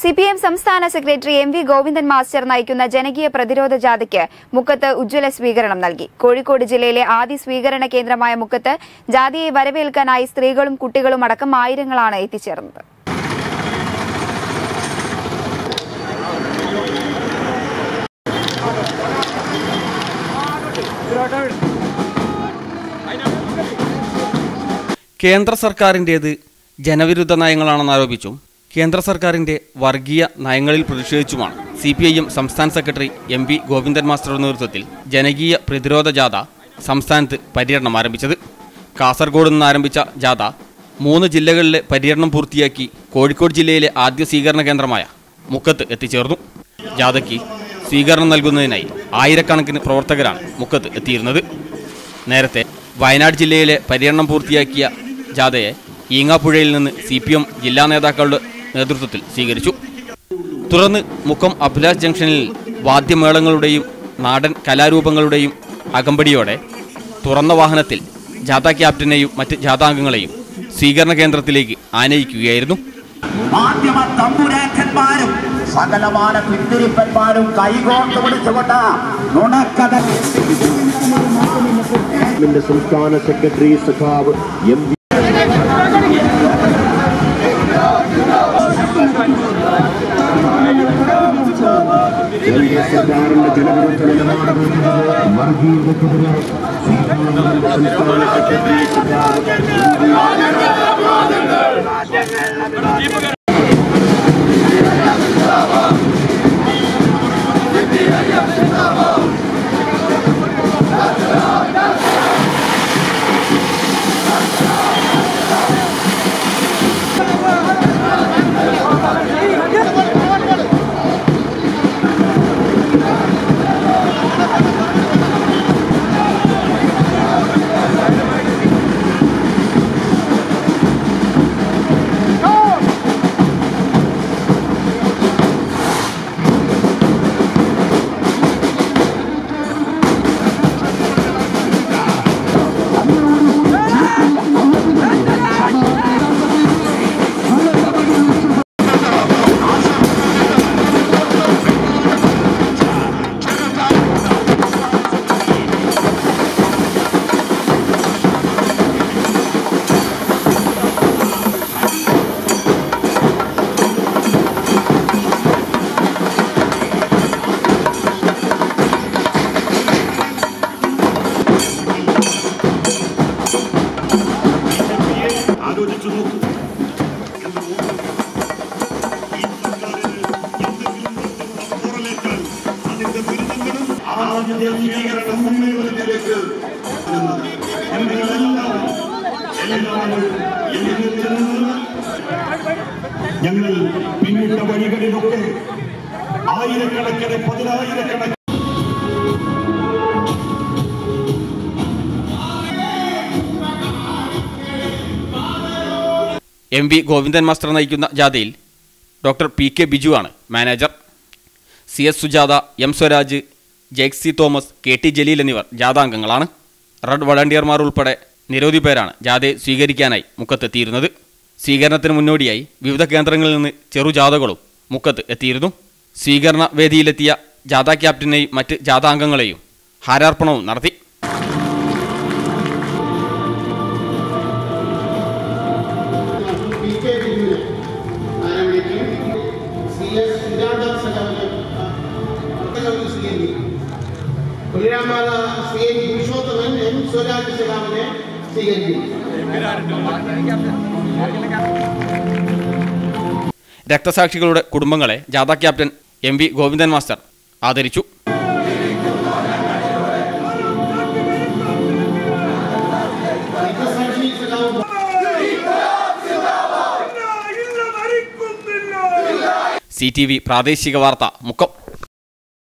C P M സംസ്ഥാന secretary M V Govindan master നയിക്കുന്ന ജനകീയ പ്രതിരോധ ജാഥയ്ക്ക് മുക്കത്ത് ഉജ്ജ്വല സ്വീകരണം നൽകി. കോഴിക്കോട് ജില്ലയിലെ ആദ്യ സ്വീകരണ കേന്ദ്രമായ മുക്കത്ത് ജാഥയെ വരവേൽക്കാനായി സ്ത്രീകളും കുട്ടികളും അടക്കം ആയിരങ്ങളാണ് എത്തിച്ചേർന്നത്. കേന്ദ്ര സർക്കാരിന്റേത് ജനവിരുദ്ധ നയങ്ങളാണെന്ന് ആരോപിച്ചും കേന്ദ്ര സർക്കാരിന്റെ വർഗീയ നയങ്ങളിൽ പ്രതിഷേധിച്ചുമാണ് സി പി ഐ എം സംസ്ഥാന സെക്രട്ടറി എം പി ഗോവിന്ദൻ മാസ്റ്ററുടെ നേതൃത്വത്തിൽ ജനകീയ പ്രതിരോധ ജാഥ സംസ്ഥാനത്ത് പര്യടനം ആരംഭിച്ചത്. കാസർഗോഡ് നിന്ന് ആരംഭിച്ച ജാഥ മൂന്ന് ജില്ലകളിലെ പര്യടനം പൂർത്തിയാക്കി കോഴിക്കോട് ജില്ലയിലെ ആദ്യ സ്വീകരണ കേന്ദ്രമായ മുക്കത്ത് എത്തിച്ചേർന്നു. ജാഥയ്ക്ക് സ്വീകരണം നൽകുന്നതിനായി ആയിരക്കണക്കിന് പ്രവർത്തകരാണ് മുക്കത്ത് എത്തിയിരുന്നത്. നേരത്തെ വയനാട് ജില്ലയിലെ പര്യടനം പൂർത്തിയാക്കിയ ജാഥയെ ഈങ്ങാപ്പുഴയിൽ നിന്ന് സി ജില്ലാ നേതാക്കളുടെ നേതൃത്വത്തിൽ സ്വീകരിച്ചു. തുടർന്ന് മുക്കം അഭിലാഷ് ജംഗ്ഷനിൽ വാദ്യമേളങ്ങളുടെയും നാടൻ കലാരൂപങ്ങളുടെയും അകമ്പടിയോടെ തുറന്ന വാഹനത്തിൽ ജാഥ ക്യാപ്റ്റനെയും മറ്റ് ജാഥാംഗങ്ങളെയും സ്വീകരണ കേന്ദ്രത്തിലേക്ക് ആനയിക്കുകയായിരുന്നു. മാധ്യമ തമ്പുരാക്കന്മാരും സകലമാന പിന്തിരിപ്പന്മാരും കൈകോർത്ത് പിടിച്ചുകൊണ്ട് നുണക്കഥ ിന്റെ സംസ്ഥാന സെക്രട്ടറി സഖാവ് എം. ജനവിരുദ്ധ നിലപാടുകൾ വർഗീയതയ്ക്കെതിരെ സംസ്ഥാന സെക്രട്ടറി വരുന്നത്. എല്ലാവരും ഞങ്ങൾ പിന്നിട്ട വഴികളിലൊക്കെ ആയിരക്കണക്കിന് പതിനായിരക്കണക്കിന് എം വി ഗോവിന്ദൻ മാസ്റ്റർ നയിക്കുന്ന ജാഥയിൽ ഡോക്ടർ പി കെ ബിജു ആണ് manager C S Sujatha M Swaraj Jaick C Thomas K T Jaleel എന്നിവർ ജാഥാംഗങ്ങളാണ് റെഡ് വളണ്ടിയർമാർ ഉൾപ്പെടെ നിരവധി പേരാണ് ജാഥയെ സ്വീകരിക്കാനായി മുക്കത്തെത്തിയിരുന്നത്. സ്വീകരണത്തിന് മുന്നോടിയായി വിവിധ കേന്ദ്രങ്ങളിൽ നിന്ന് ചെറുജാഥകളും മുക്കത്ത് എത്തിയിരുന്നു. സ്വീകരണ വേദിയിലെത്തിയ ജാഥ ക്യാപ്റ്റനെയും മറ്റ് ജാഥാംഗങ്ങളെയും ഹാരാർപ്പണവും നടത്തി. പുലിരാമാല C N Purushothaman M Swaraj സഖാവിനെ സ്വീകരിക്കും രക്തസാക്ഷികളുടെ കുടുംബങ്ങളെ ജാഥ captain M V Govindan master ആദരിച്ചു സി ടി വി പ്രാദേശിക വാർത്ത മുക്കം